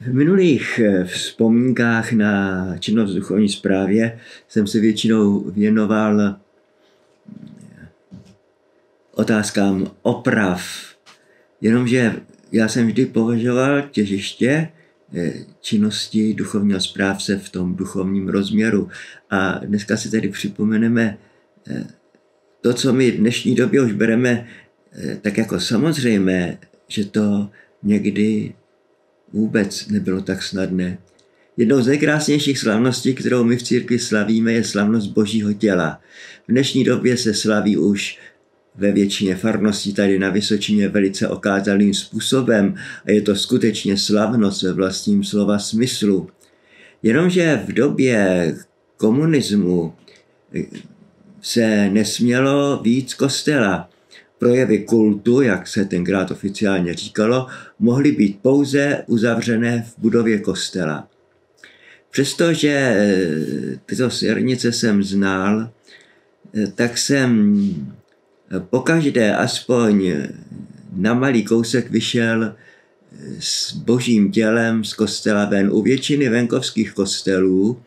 V minulých eh, vzpomínkách na činnost v duchovní správě jsem se většinou věnoval eh, otázkám oprav. Jenomže já jsem vždy považoval těžiště eh, činnosti duchovního správce v tom duchovním rozměru. A dneska si tedy připomeneme to, co my v dnešní době už bereme tak jako samozřejmé, že to někdy vůbec nebylo tak snadné. Jednou z nejkrásnějších slavností, kterou my v církvi slavíme, je slavnost Božího těla. V dnešní době se slaví už ve většině farností tady na Vysočině velice okázalým způsobem a je to skutečně slavnost ve vlastním slova smyslu. Jenomže v době komunismu se nesmělo víc kostela projevy kultu, jak se tenkrát oficiálně říkalo, mohly být pouze uzavřené v budově kostela. Přestože eh, tyto svěrnice jsem znal, eh, tak jsem eh, pokaždé aspoň na malý kousek vyšel s božím tělem z kostela ven. U většiny venkovských kostelů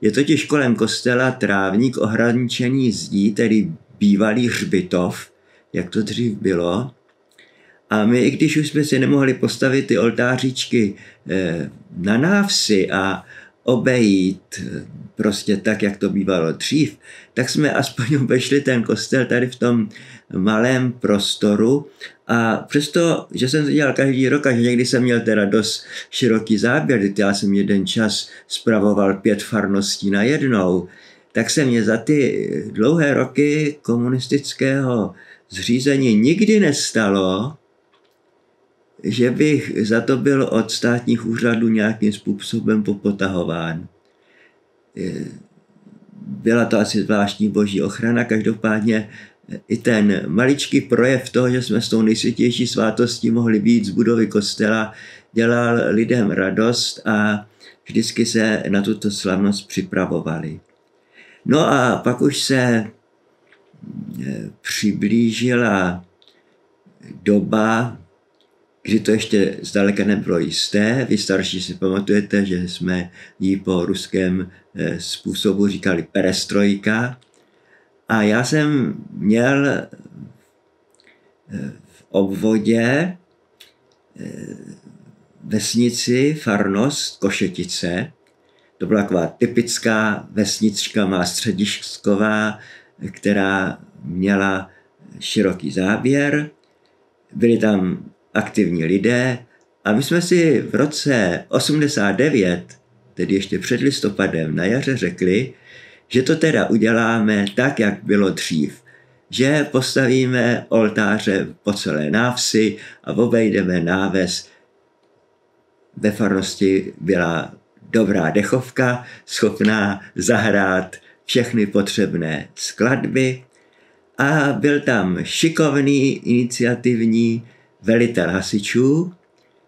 je totiž kolem kostela trávník ohraničený zdí, tedy bývalý hřbitov, jak to dřív bylo. A my, i když už jsme si nemohli postavit ty oltářičky eh, na návsi a obejít eh, prostě tak, jak to bývalo dřív, tak jsme aspoň obešli ten kostel tady v tom malém prostoru a přesto, že jsem to dělal každý rok a že někdy jsem měl teda dost široký záběr, já jsem jeden čas spravoval pět farností na jednou, tak se mě za ty dlouhé roky komunistického zřízení nikdy nestalo, že bych za to byl od státních úřadů nějakým způsobem popotahován. Byla to asi zvláštní boží ochrana, každopádně i ten maličký projev toho, že jsme s tou nejsvětější svátostí mohli být z budovy kostela, dělal lidem radost a vždycky se na tuto slavnost připravovali. No a pak už se přiblížila doba, kdy to ještě zdaleka nebylo jisté. Vy starší si pamatujete, že jsme ji po ruském eh, způsobu říkali perestrojka. A já jsem měl eh, v obvodě vesnici, farnost Košetice. To byla taková typická vesnička, má středisková, která měla široký záběr, byli tam aktivní lidé a my jsme si v roce 89, tedy ještě před listopadem na jaře řekli, že to teda uděláme tak, jak bylo dřív. Že postavíme oltáře po celé návsi a obejdeme náves. Ve farnosti byla dobrá dechovka, schopná zahrát všechny potřebné skladby a byl tam šikovný, iniciativní velitel hasičů,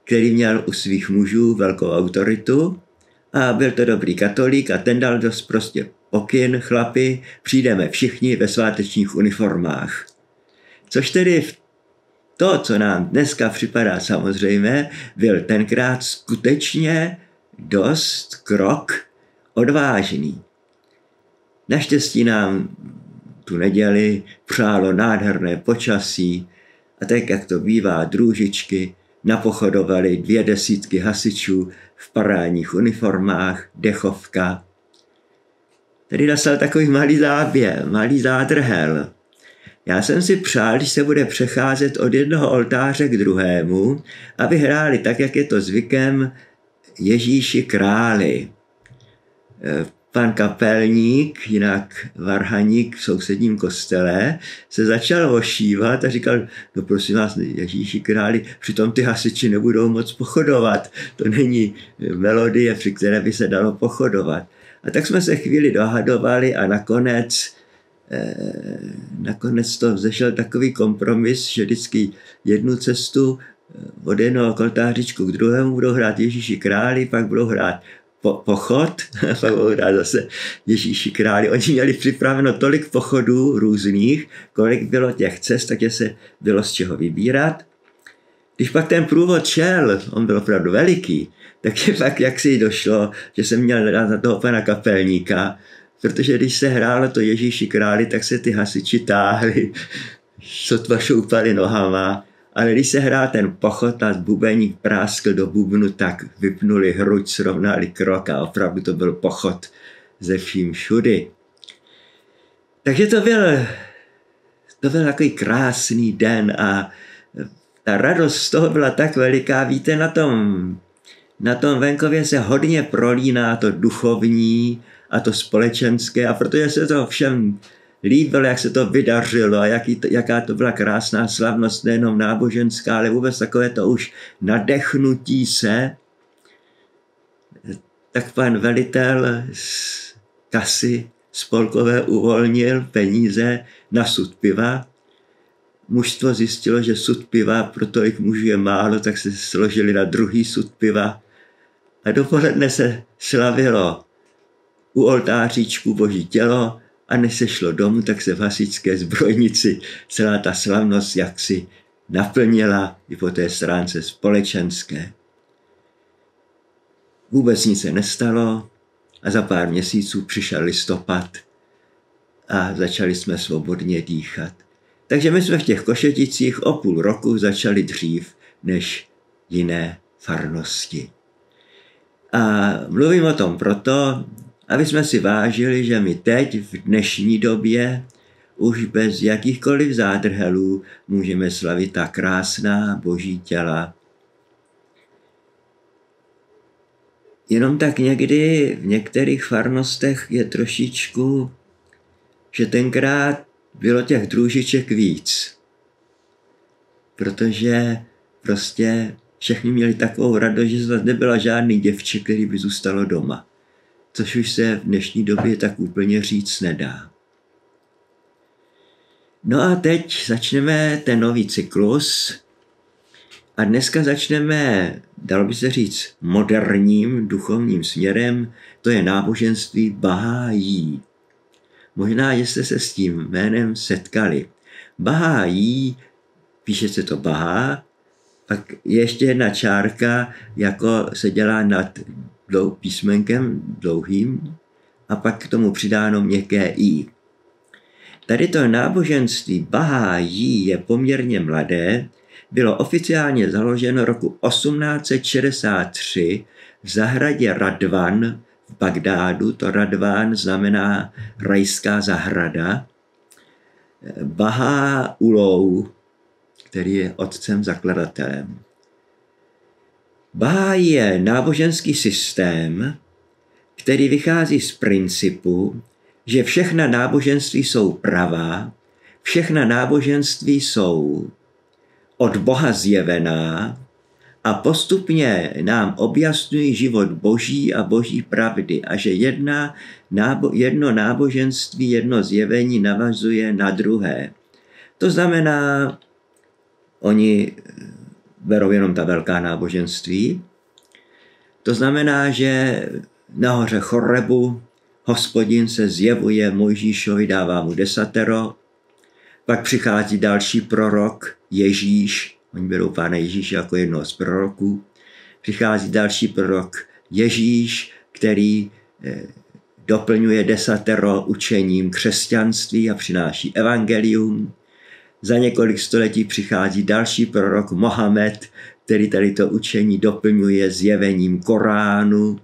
který měl u svých mužů velkou autoritu a byl to dobrý katolík a ten dal dost prostě pokyn, chlapi, přijdeme všichni ve svátečních uniformách. Což tedy to, co nám dneska připadá samozřejmé, byl tenkrát skutečně dost krok odvážný. Naštěstí nám tu neděli přálo nádherné počasí a tak, jak to bývá, drůžičky napochodovali dvě desítky hasičů v parádních uniformách, dechovka. Tady nastal takový malý záběr, malý zádrhel. Já jsem si přál, když se bude přecházet od jednoho oltáře k druhému, aby hráli tak, jak je to zvykem Ježíši králi pan kapelník, jinak varhaník v sousedním kostele, se začal ošívat a říkal, no prosím vás, Ježíši králi, přitom ty hasiči nebudou moc pochodovat. To není melodie, při které by se dalo pochodovat. A tak jsme se chvíli dohadovali a nakonec eh, nakonec to vzešel takový kompromis, že vždycky jednu cestu eh, od jednoho koltářičku k druhému budou hrát Ježíši králi, pak budou hrát po, pochod, pak hrát zase Ježíši králi. Oni měli připraveno tolik pochodů různých, kolik bylo těch cest, takže se bylo z čeho vybírat. když pak ten průvod šel, on byl opravdu veliký, tak je pak jak si došlo, že jsem měl dát na toho pana kapelníka, protože když se hrálo to Ježíši králi, tak se ty hasiči táhli, sotva šoupali nohama, ale když se hrál ten pochod a bubeník práskl do bubnu, tak vypnuli hruď, srovnali krok a opravdu to byl pochod ze vším všudy. Takže to byl, to byl takový krásný den a ta radost z toho byla tak veliká. Víte, na tom, na tom venkově se hodně prolíná to duchovní a to společenské a protože se to všem líbilo, jak se to vydařilo a jaký to, jaká to byla krásná slavnost, nejenom náboženská, ale vůbec takové to už nadechnutí se, tak pan velitel z kasy spolkové uvolnil peníze na sud piva. Mužstvo zjistilo, že sud piva pro tolik mužů je málo, tak se složili na druhý sud piva. A dopoledne se slavilo u oltáříčku boží tělo a než se šlo domů, tak se v hasičské zbrojnici celá ta slavnost jaksi naplnila i po té stránce společenské. Vůbec nic se nestalo a za pár měsíců přišel listopad a začali jsme svobodně dýchat. Takže my jsme v těch košeticích o půl roku začali dřív než jiné farnosti. A mluvím o tom proto, aby jsme si vážili, že my teď v dnešní době už bez jakýchkoliv zádrhelů můžeme slavit ta krásná boží těla. Jenom tak někdy v některých farnostech je trošičku, že tenkrát bylo těch družiček víc. Protože prostě všichni měli takovou radost, že zase nebyla žádný děvče, který by zůstalo doma což už se v dnešní době tak úplně říct nedá. No a teď začneme ten nový cyklus a dneska začneme, dalo by se říct, moderním duchovním směrem, to je náboženství Bahájí. Možná, jste se s tím jménem setkali. Bahájí, píše se to Bahá, pak je ještě jedna čárka, jako se dělá nad dlou, písmenkem dlouhým a pak k tomu přidáno měkké i. Tady to náboženství Bahájí je poměrně mladé, bylo oficiálně založeno roku 1863 v zahradě Radvan v Bagdádu. To Radvan znamená rajská zahrada. Bahá Ulou, který je otcem zakladatelem. Bahá je náboženský systém, který vychází z principu, že všechna náboženství jsou pravá, všechna náboženství jsou od Boha zjevená a postupně nám objasňují život Boží a Boží pravdy a že jedna, nábo, jedno náboženství, jedno zjevení navazuje na druhé. To znamená, oni berou jenom ta velká náboženství. To znamená, že nahoře Chorebu hospodin se zjevuje Mojžíšovi, dává mu desatero, pak přichází další prorok, Ježíš, oni berou pána Ježíše jako jednoho z proroků, přichází další prorok Ježíš, který eh, doplňuje desatero učením křesťanství a přináší evangelium. Za několik století přichází další prorok Mohamed, který tady to učení doplňuje zjevením Koránu.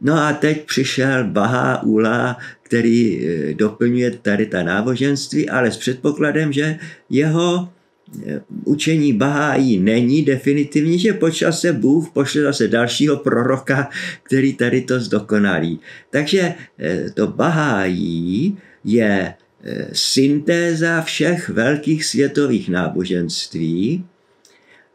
No a teď přišel Bahá Ula, který eh, doplňuje tady ta náboženství, ale s předpokladem, že jeho eh, učení Bahájí není definitivní, že po čase Bůh pošle zase dalšího proroka, který tady to zdokonalí. Takže eh, to Bahájí je syntéza všech velkých světových náboženství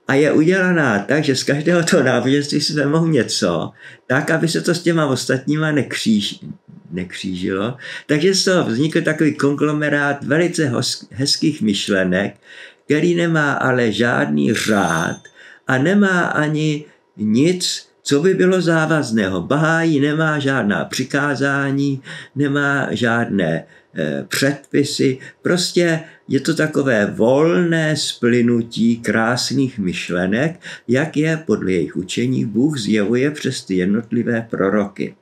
a je udělaná tak, že z každého toho náboženství si vezmou něco, tak, aby se to s těma ostatníma nekříž, nekřížilo. Takže z toho vznikl takový konglomerát velice hezkých myšlenek, který nemá ale žádný řád a nemá ani nic, co by bylo závazného. Bahájí nemá žádná přikázání, nemá žádné předpisy, prostě je to takové volné splynutí krásných myšlenek, jak je podle jejich učení Bůh zjevuje přes ty jednotlivé proroky.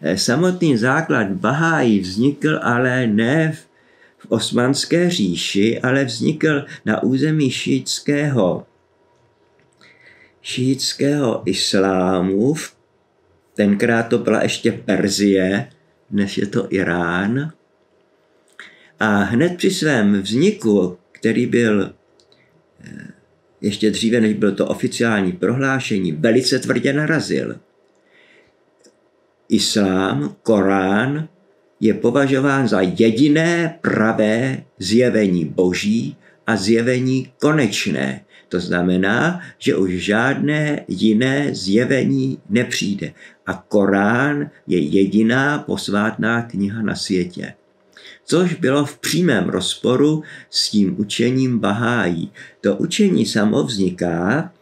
Eh, samotný základ Bahájí vznikl ale ne v, v osmanské říši, ale vznikl na území šítského, šítského islámu. Tenkrát to byla ještě Perzie, dnes je to Irán. A hned při svém vzniku, který byl eh, ještě dříve, než bylo to oficiální prohlášení, velice tvrdě narazil. Islám, Korán, je považován za jediné pravé zjevení boží a zjevení konečné. To znamená, že už žádné jiné zjevení nepřijde. A Korán je jediná posvátná kniha na světě což bylo v přímém rozporu s tím učením Bahájí. To učení samo vzniká,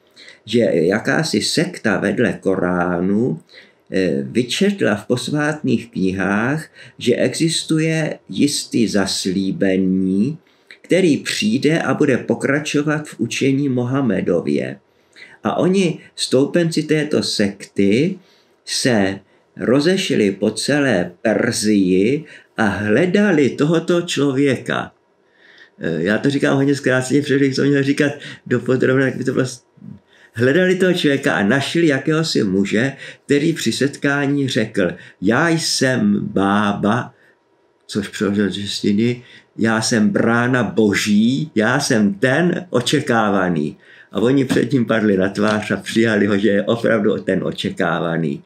že jakási sekta vedle Koránu eh, vyčetla v posvátných knihách, že existuje jistý zaslíbení, který přijde a bude pokračovat v učení Mohamedově. A oni, stoupenci této sekty, se rozešli po celé Perzii a hledali tohoto člověka. E, já to říkám hodně zkráceně, protože bych to měl říkat do podrobna, tak by to bylo hledali toho člověka a našli jakéhosi muže, který při setkání řekl, já jsem bába, což přeložil češtiny, já jsem brána boží, já jsem ten očekávaný. A oni předtím padli na tvář a přijali ho, že je opravdu ten očekávaný.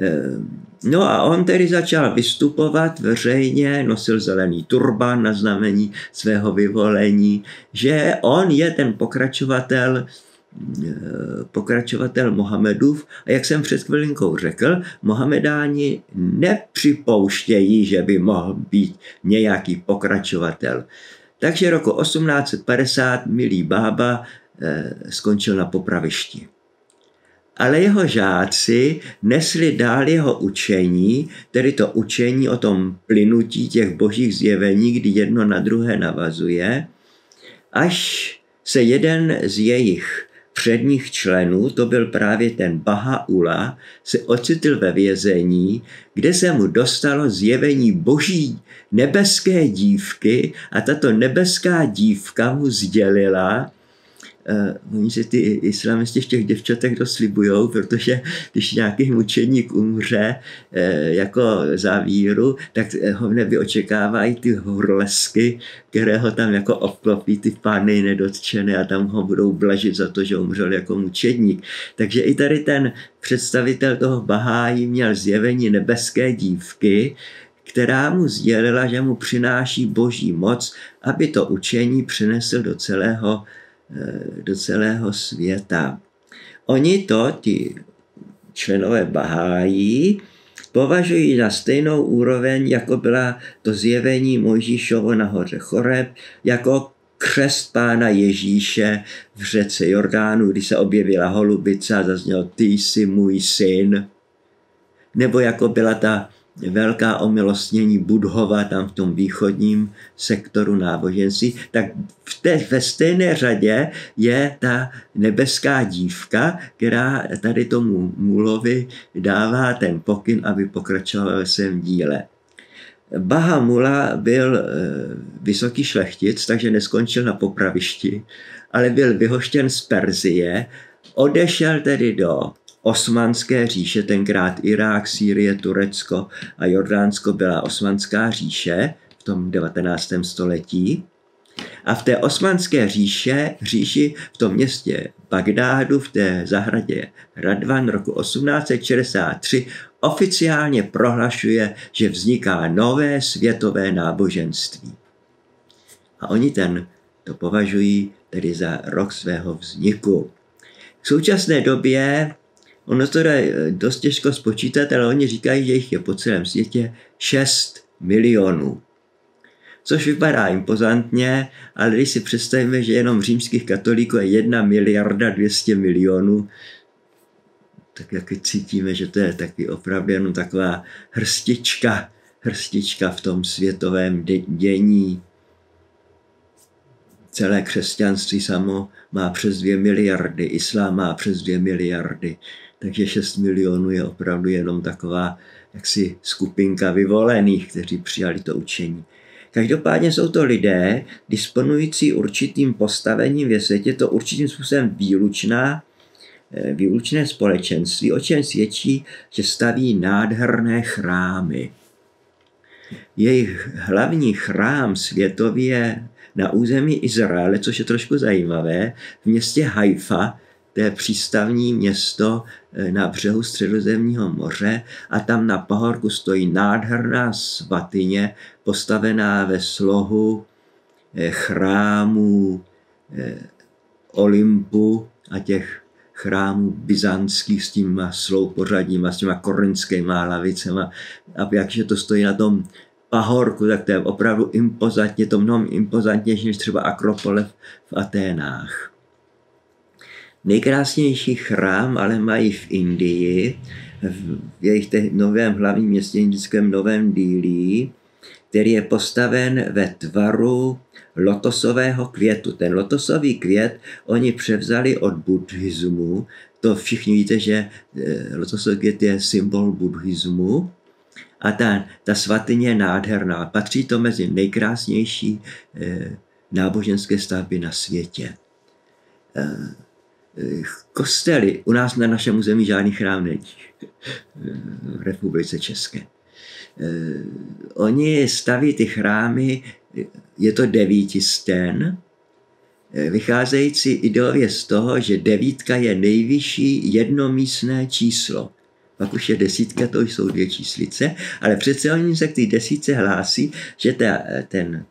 Eh, no a on tedy začal vystupovat veřejně, nosil zelený turban na znamení svého vyvolení, že on je ten pokračovatel eh, pokračovatel Mohamedův a jak jsem před chvilinkou řekl, Mohamedáni nepřipouštějí, že by mohl být nějaký pokračovatel. Takže roku 1850 milý bába eh, skončil na popravišti ale jeho žáci nesli dál jeho učení, tedy to učení o tom plynutí těch božích zjevení, kdy jedno na druhé navazuje, až se jeden z jejich předních členů, to byl právě ten Bahaula, se ocitl ve vězení, kde se mu dostalo zjevení boží nebeské dívky a tato nebeská dívka mu sdělila, uh, oni si ty islamisti v těch děvčatech to slibujou, protože když nějaký mučeník umře uh, jako závíru, tak ho v nebi očekávají ty horlesky, které ho tam jako obklopí ty pány nedotčené a tam ho budou blažit za to, že umřel jako mučedník. Takže i tady ten představitel toho Bahájí měl zjevení nebeské dívky, která mu sdělila, že mu přináší boží moc, aby to učení přinesl do celého do celého světa. Oni to, ti členové Bahájí, považují za stejnou úroveň, jako byla to zjevení Mojžíšovo na hoře Choreb, jako křest pána Ježíše v řece Jordánu, kdy se objevila holubice a zazněl ty jsi můj syn. Nebo jako byla ta velká omilostnění Budhova tam v tom východním sektoru náboženství, tak v té, ve stejné řadě je ta nebeská dívka, která tady tomu Mulovi dává ten pokyn, aby pokračoval ve svém díle. Bahamula byl e, vysoký šlechtic, takže neskončil na popravišti, ale byl vyhoštěn z Perzie, odešel tedy do osmanské říše, tenkrát Irák, Sýrie, Turecko a Jordánsko byla osmanská říše v tom 19. století. A v té osmanské říše, říši v tom městě Bagdádu, v té zahradě Radvan roku 1863 oficiálně prohlašuje, že vzniká nové světové náboženství. A oni ten to považují tedy za rok svého vzniku. V současné době Ono to je dost těžko spočítat, ale oni říkají, že jich je po celém světě 6 milionů. Což vypadá impozantně, ale když si představíme, že jenom římských katolíků je 1 miliarda 200 milionů, tak jak cítíme, že to je taky opravdu jenom taková hrstička, hrstička v tom světovém dění. celé křesťanství samo má přes dvě miliardy, islám má přes dvě miliardy, takže 6 milionů je opravdu jenom taková jaksi skupinka vyvolených, kteří přijali to učení. Každopádně jsou to lidé, disponující určitým postavením ve světě, to určitým způsobem výlučná, eh, výlučné společenství, o čem svědčí, že staví nádherné chrámy. Jejich hlavní chrám světově na území Izraele, což je trošku zajímavé, v městě Haifa, to je přístavní město eh, na břehu středozemního moře a tam na pahorku stojí nádherná svatyně postavená ve slohu eh, chrámů eh, Olympu a těch chrámů byzantských s tím slou pořadím a s těma korinskými lavicema. A jakže to stojí na tom pahorku, tak to je opravdu impozantně, to mnohem impozantnější než třeba Akropole v Aténách. Nejkrásnější chrám ale mají v Indii, v jejich novém hlavním městě indickém Novém Dílí, který je postaven ve tvaru lotosového květu. Ten lotosový květ oni převzali od buddhismu. To všichni víte, že eh, lotosový květ je symbol buddhismu. A ta, ta svatyně je nádherná. Patří to mezi nejkrásnější eh, náboženské stavby na světě. Eh, kostely, u nás na našem území žádný chrám není, v republice České. Eh, oni staví ty chrámy, je to sten, eh, vycházející ideově z toho, že devítka je nejvyšší jednomístné číslo. Pak už je desítka, to jsou dvě číslice, ale přece oni se k té desítce hlásí, že ta, ten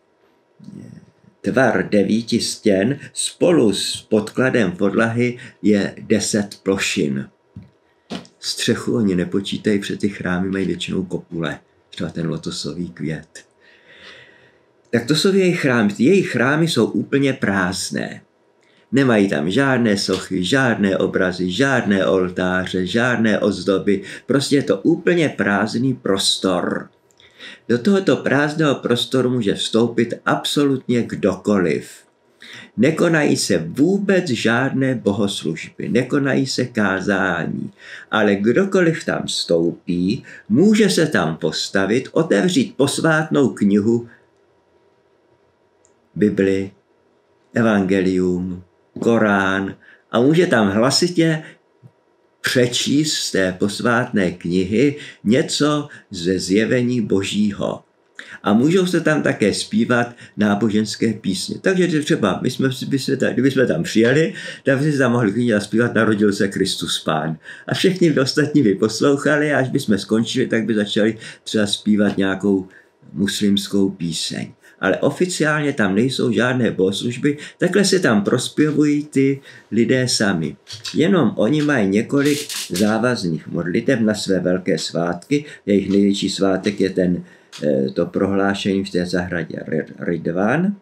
tvar devíti stěn spolu s podkladem podlahy je deset plošin. Střechu oni nepočítají, protože ty chrámy mají většinou kopule, třeba ten lotosový květ. Tak to jsou jejich chrámy. Jejich chrámy jsou úplně prázdné. Nemají tam žádné sochy, žádné obrazy, žádné oltáře, žádné ozdoby. Prostě je to úplně prázdný prostor. Do tohoto prázdného prostoru může vstoupit absolutně kdokoliv. Nekonají se vůbec žádné bohoslužby, nekonají se kázání, ale kdokoliv tam vstoupí, může se tam postavit, otevřít posvátnou knihu Bibli, Evangelium, Korán a může tam hlasitě přečíst z té posvátné knihy něco ze zjevení Božího. A můžou se tam také zpívat náboženské písně. Takže třeba my jsme, by jsme tam, kdyby jsme tam přijeli, tak by jsme tam mohli klidně zaspívat Narodil se Kristus Pán. A všichni ostatní by poslouchali a až by jsme skončili, tak by začali třeba zpívat nějakou muslimskou píseň ale oficiálně tam nejsou žádné bohoslužby, takhle se tam prospěvují ty lidé sami. Jenom oni mají několik závazných modlitev na své velké svátky. Jejich největší svátek je ten, eh, to prohlášení v té zahradě Ridvan.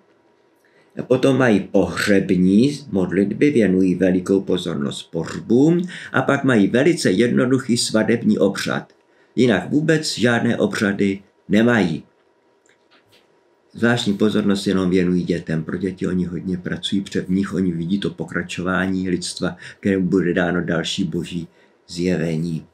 Potom mají pohřební modlitby, věnují velikou pozornost pohřbům a pak mají velice jednoduchý svadební obřad. Jinak vůbec žádné obřady nemají. Zvláštní pozornost jenom věnují dětem. Pro děti oni hodně pracují, před nich oni vidí to pokračování lidstva, kterému bude dáno další boží zjevení.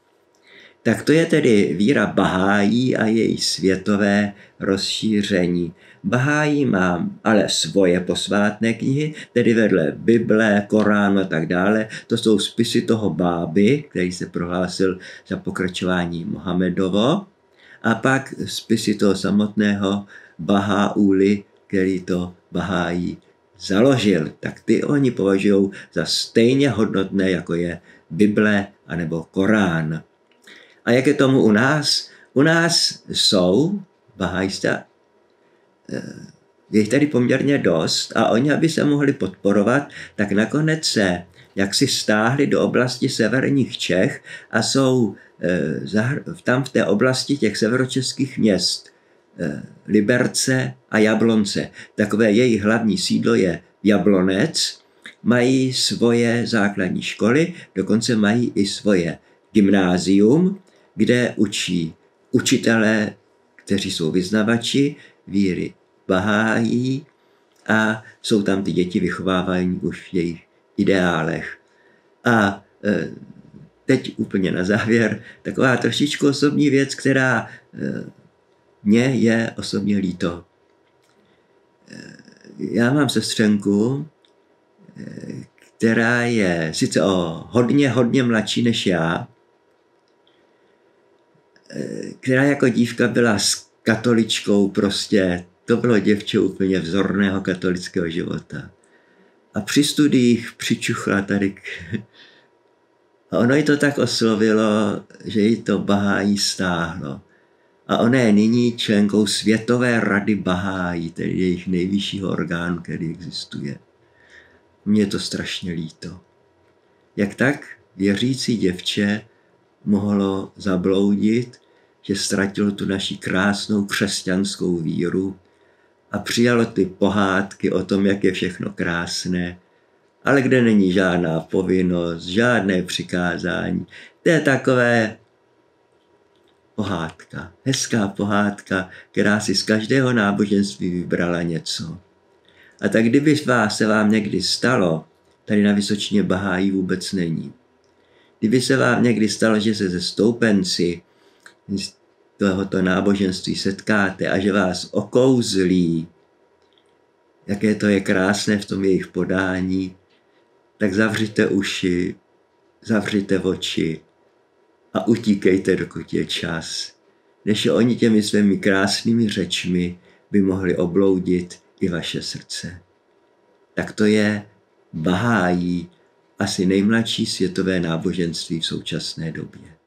Tak to je tedy víra Bahájí a její světové rozšíření. Bahájí má ale svoje posvátné knihy, tedy vedle Bible, Koránu a tak dále. To jsou spisy toho báby, který se prohlásil za pokračování Mohamedovo. A pak spisy toho samotného Bahá'uli, který to Bahájí založil, tak ty oni považují za stejně hodnotné, jako je Bible anebo Korán. A jak je tomu u nás? U nás jsou Bahájista, eh, je jich tady poměrně dost a oni, aby se mohli podporovat, tak nakonec se jak si stáhli do oblasti severních Čech a jsou eh, tam v té oblasti těch severočeských měst Liberce a Jablonce. Takové jejich hlavní sídlo je Jablonec. Mají svoje základní školy, dokonce mají i svoje gymnázium, kde učí učitelé, kteří jsou vyznavači víry Bahájí a jsou tam ty děti vychovávaní už v jejich ideálech. A e, teď úplně na závěr taková trošičku osobní věc, která mě je osobně líto. E, já mám sestřenku, která je sice o hodně, hodně mladší než já, která jako dívka byla s katoličkou prostě, to bylo děvče úplně vzorného katolického života. A při studiích přičuchla tady k... A ono ji to tak oslovilo, že ji to Bahájí stáhlo. A ona je nyní členkou Světové rady Bahájí, tedy jejich nejvyššího orgánu, který existuje. Mně to strašně líto. Jak tak věřící děvče mohlo zabloudit, že ztratilo tu naši krásnou křesťanskou víru a přijalo ty pohádky o tom, jak je všechno krásné, ale kde není žádná povinnost, žádné přikázání. To je takové pohádka, hezká pohádka, která si z každého náboženství vybrala něco. A tak kdyby vás se vám někdy stalo, tady na Vysočině Bahájí vůbec není. Kdyby se vám někdy stalo, že se ze stoupenci z tohoto náboženství setkáte a že vás okouzlí, jaké to je krásné v tom jejich podání, tak zavřite uši, zavřite oči a utíkejte, dokud je čas, než oni těmi svými krásnými řečmi by mohli obloudit i vaše srdce. Tak to je Bahájí, asi nejmladší světové náboženství v současné době.